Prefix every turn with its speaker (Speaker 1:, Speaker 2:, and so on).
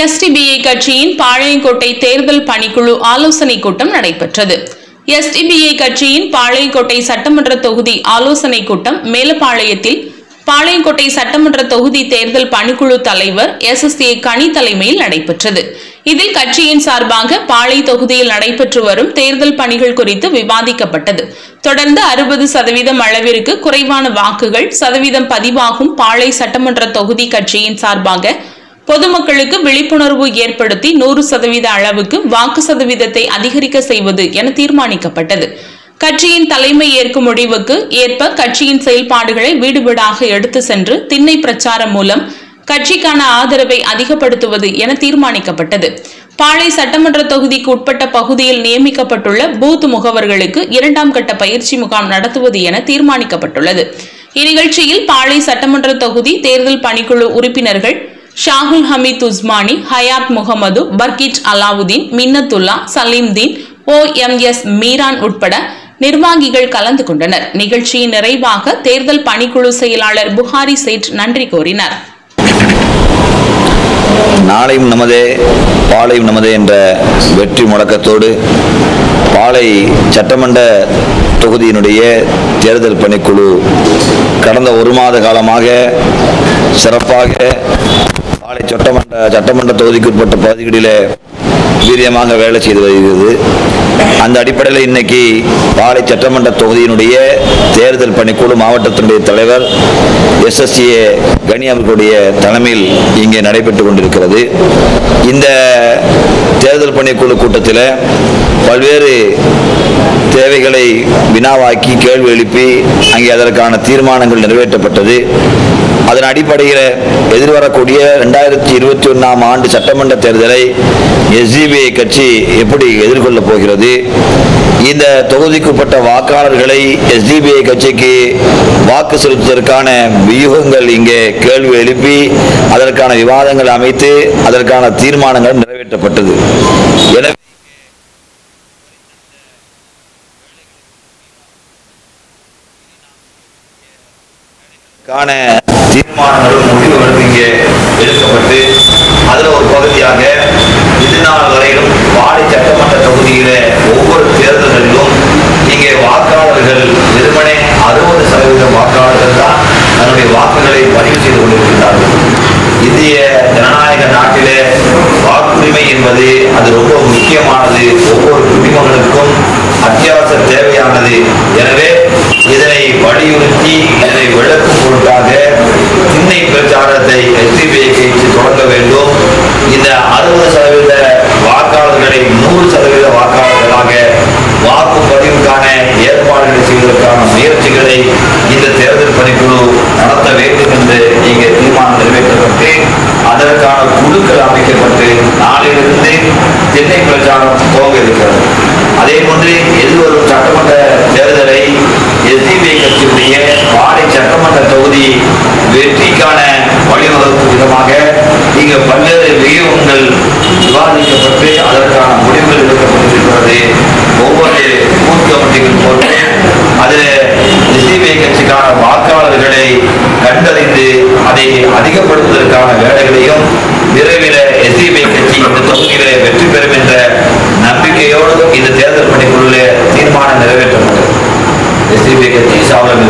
Speaker 1: SDPI கட்சியின் பாளையங்கோட்டை தேர்தல் பணிக்குழு ஆலோசனை கூட்டம் நடைபெற்றது. எஸ்டிபிஐ கட்சியின் பாளையங்கோட்டை சட்டமன்ற தொகுதி ஆலோசனை கூட்டம் மேலப்பாளையத்தில் பாளையங்கோட்டை சட்டமன்ற தொகுதி தேர்தல் பணிக்குழு தலைவர் எஸ் எஸ் ஏ கனி தலைமையில் நடைபெற்றது. இதில் கட்சியின் சார்பாக பாளை தொகுதியில் நடைபெற்று வரும் தேர்தல் பணிகள் குறித்து விவாதிக்கப்பட்டது. தொடர்ந்து அறுபது சதவீதம் அளவிற்கு குறைவான வாக்குகள் சதவீதம் பதிவாகும் பாளை சட்டமன்ற தொகுதி கட்சியின் சார்பாக பொதுமக்களுக்கு விழிப்புணர்வு ஏற்படுத்தி நூறு சதவீத அளவுக்கு வாக்கு சதவீதத்தை அதிகரிக்க செய்வது என தீர்மானிக்கப்பட்டது. கட்சியின் தலைமை ஏற்கும் முடிவுக்கு ஏற்ப கட்சியின் செயல்பாடுகளை வீடு வீடாக எடுத்து சென்று திண்ணை பிரச்சாரம் மூலம் கட்சிக்கான ஆதரவை அதிகப்படுத்துவது என தீர்மானிக்கப்பட்டது. பாளை சட்டமன்ற தொகுதிக்கு உட்பட்ட பகுதியில் நியமிக்கப்பட்டுள்ள பூத் முகவர்களுக்கு இரண்டாம் கட்ட பயிற்சி முகாம் நடத்துவது என தீர்மானிக்கப்பட்டுள்ளது. இந்நிகழ்ச்சியில் பாளை சட்டமன்ற தொகுதி தேர்தல் பணிக்குழு உறுப்பினர்கள் Shahul Hameed Usmani Hayat Mohammed Burkit Alauddin Minnatullah Salimdeen O M S Meeran உட்பட நிர்வாகிகள் கலந்து கொண்டனர். நிகழ்ச்சியின் நிறைவாக தேர்தல் பணிக்குழு செயலாளர் புகாரி சேட் நன்றி கூறினார்.
Speaker 2: நாளையும் நமதே பாளையும் நமதே என்ற வெற்றி முழக்கத்தோடு பாலை சட்டமன்ற தொகுதியினுடைய தேர்தல் பணிக்குழு கடந்த ஒரு மாத காலமாக சிறப்பாக பாலை சட்டமன்ற சட்டமன்ற தொகுதிக்குட்பட்ட பகுதிகளில் வீரியமாக வேலை செய்து வருகிறது. அந்த அடிப்படையில் இன்னைக்கு பாலை சட்டமன்ற தொகுதியினுடைய தேர்தல் பணிக்குழு மாவட்டத்தினுடைய தலைவர் எஸ்எஸ்சிஏ கனி அவர்களுடைய தலைமையில் இங்கே நடைபெற்று கொண்டிருக்கிறது. இந்த தேர்தல் பணிக்குழு கூட்டத்தில் பல்வேறு தேவைகளை வினாவாக்கி கேள்வி எழுப்பி அங்கே அதற்கான தீர்மானங்கள் நிறைவேற்றப்பட்டது. அதன் அடிப்படையில் எதிர்வரக்கூடிய ரெண்டாயிரத்தி இருபத்தி ஒன்றாம் ஆண்டு சட்டமன்ற தேர்தலை எஸ்டிபிஐ கட்சி எப்படி எதிர்கொள்ளப் போகிறது? இந்த தொகுதிக்குட்பட்ட வாக்காளர்களை எஸ்டிபிஐ கட்சிக்கு வாக்கு செலுத்துவதற்கான வியூகங்கள் இங்கே கேள்வி எழுப்பி அதற்கான விவாதங்கள் அமைத்து அதற்கான தீர்மானங்கள் நிறைவேற்றப்பட்டது. எனவே காண தீர்மானங்களும் முடிவுகளும் இங்கே எடுக்கப்பட்டு அதில் ஒரு பகுதியாக இதுநாள் வரையிலும் பாடி சட்டமன்ற தொகுதியில ஒவ்வொரு தேர்தல்களிலும் இங்கே வாக்காளர்கள் வெறுமனே அறுபது சதவீத வாக்காளர்கள் தான் தன்னுடைய வாக்குகளை பதிவு செய்து கொண்டிருக்கிறார்கள். இந்திய ஜனநாயக நாட்டிலே வாக்குரிமை என்பது அது ரொம்ப முக்கியமானது. ஒவ்வொரு குடிமகனுக்கும் அத்தியாவசிய தேவையானது. எனவே இதனை வலியுறுத்தி இதனை விளக்கும் பொருட்டாக திண்ணை பிரச்சாரத்தை எஸ்டிபிஐ கட்சி தொடங்க வேண்டும் இந்த அறுபது சதவீத வாக்காளர்களை நூறு சதவீத வாக்காளர்களாக வாக்குப்பதிவுக்கான ஏற்பாடுகளை செய்வதற்கான முயற்சிகளை இந்த தேர்தல் பணிக்குழு நடத்த வேண்டும் என்று இங்கே தீர்மானம் நிறைவேற்றப்பட்டு அதற்கான குழுக்கள் அமைக்கப்பட்டு நாளிலிருந்து சென்னை பிரச்சாரம் துவங்க இருக்கிறது. அதே போன்று எதிர்வரும் சட்டமன்ற தேர்தலை எஸ்டிபிஐ கட்சியுடைய பாலை சட்டமன்ற தொகுதி வெற்றிக்கான வழிவகுக்கும் விதமாக இங்கு பல்வேறு விகிதங்கள் விவாதிக்கப்பட்டு அதற்கான முடிவுகள் எடுக்கப்பட்டிருக்கிறது. ஒவ்வொரு பூத் கமிட்டிகள் போட்டு அதில் எஸ்டிபிஐ கட்சிக்கான வாக்காளர்களை கண்டறிந்து அதை அதிகப்படுத்துவதற்கான கட்சியும் விரைவில் எஸ்டிபிஐ கட்சி இந்த தொகுதியிலே வெற்றி பெறும் என்ற நம்பிக்கையோடு இந்த தேர்தல் பணிக்குள்ளே தீர்மானம் நிறைவேற்றப்பட்டது. எஸ்டிபிஐ கட்சி சாவலன்